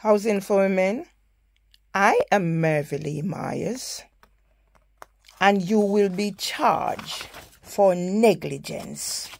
Housing for Women. I am Mervily Myers, and you will be charged for negligence.